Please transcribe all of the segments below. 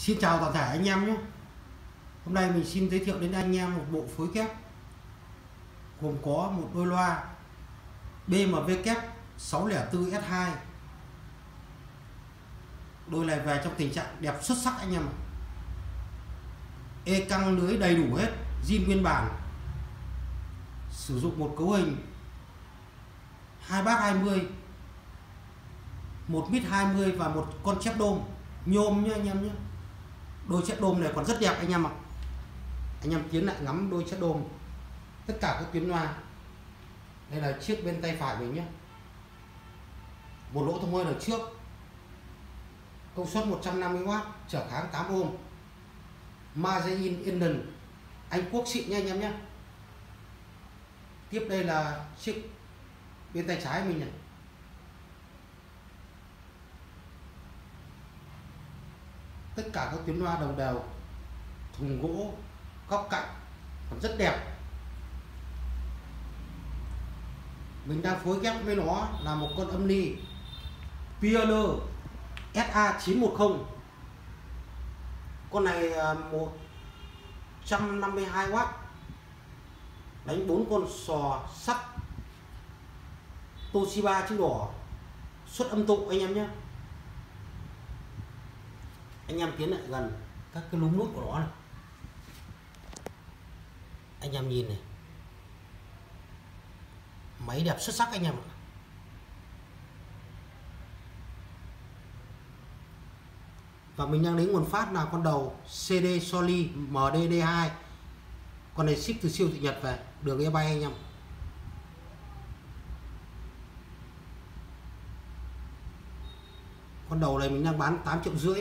Xin chào toàn thể anh em nhé. Hôm nay mình xin giới thiệu đến anh em một bộ phối kép. Gồm có một đôi loa BMW kép 604 S2 đôi này về trong tình trạng đẹp xuất sắc anh em ạ. E căng lưới đầy đủ hết, zin nguyên bản. Sử dụng một cấu hình 2 bát 20 1 mít 20 và một con chép đôm. Nhôm nhé anh em nhé đôi chiếc đôm này còn rất đẹp, anh em ạ. Anh em tiến lại ngắm đôi chiếc đôm. Tất cả các tuyến loa. Đây là chiếc bên tay phải mình nhé. Một lỗ thông hơi ở trước. Công suất 150W trở kháng 8 ohm. Mazein Inden Anh Quốc xịn nha anh em nhé. Tiếp đây là chiếc bên tay trái mình này. Tất cả các tuyến loa đồng đều, thùng gỗ, góc cạnh còn rất đẹp. Mình đang phối ghép với nó là một con âm ly Pioneer SA910 con này à, 152W đánh bốn con sò sắt Toshiba chữ đỏ, xuất âm tụ anh em nhé anh em tiến lại gần các cái núm nút của nó này. Anh em nhìn này. Máy đẹp xuất sắc anh em ạ. Và mình đang lấy nguồn phát là con đầu CD Soli MDD2 con này ship từ siêu thị Nhật về, đường e bay anh em. Con đầu này mình đang bán 8 triệu rưỡi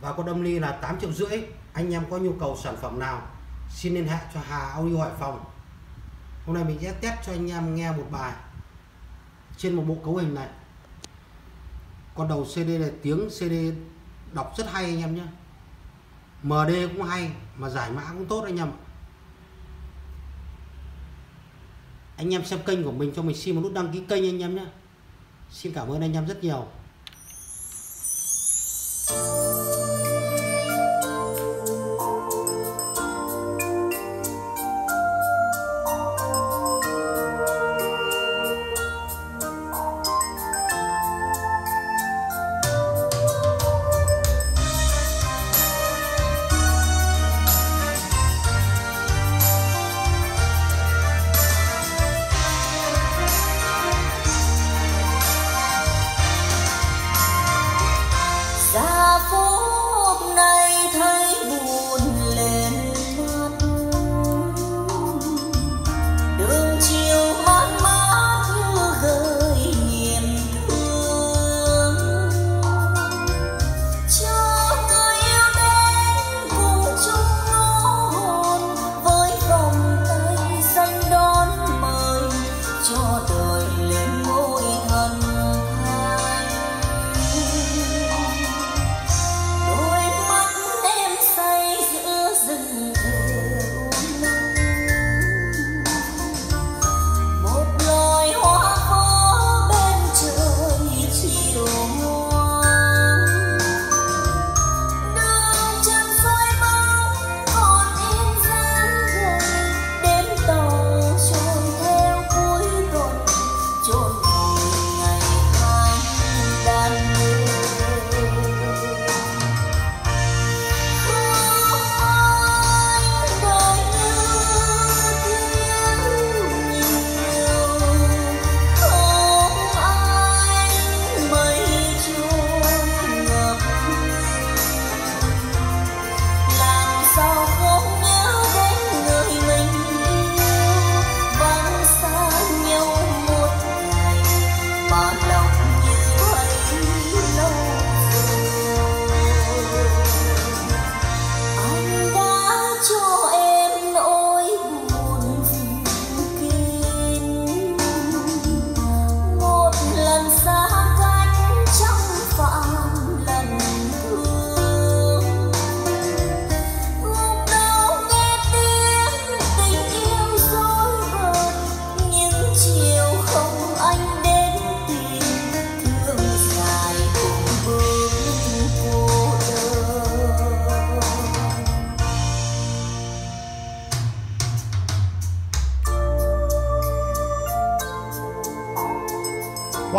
và con đâm ly là 8 triệu rưỡi. Anh em có nhu cầu sản phẩm nào, xin liên hệ cho Hà Audio Hải Phòng. Hôm nay mình sẽ test cho anh em nghe một bài trên một bộ cấu hình này. Con đầu CD này, tiếng CD đọc rất hay anh em nhé. MD cũng hay, mà giải mã cũng tốt anh em anh em xem kênh của mình cho mình xin một nút đăng ký kênh anh em nhé. Xin cảm ơn anh em rất nhiều.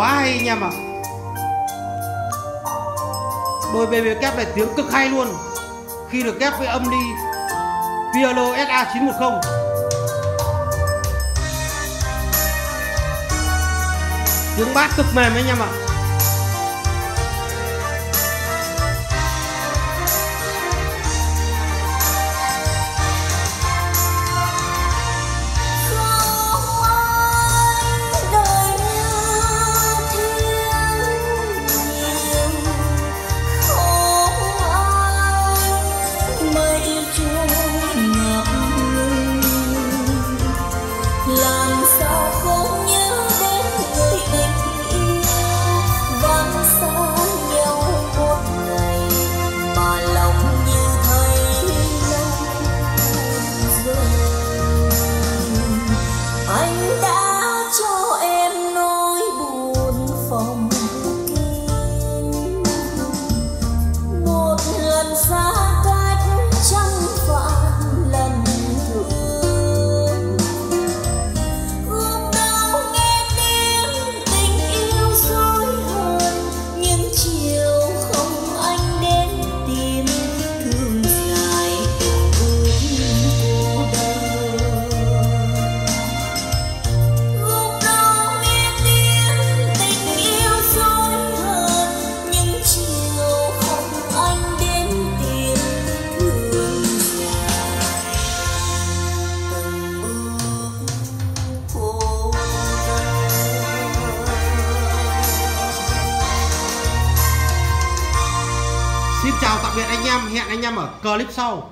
Quá hay anh em ạ. Đôi BB kép này tiếng cực hay luôn. Khi được ghép với âm ly Piano SA910 tiếng bát cực mềm anh em ạ. à. Chào tạm biệt anh em, hẹn anh em ở clip sau.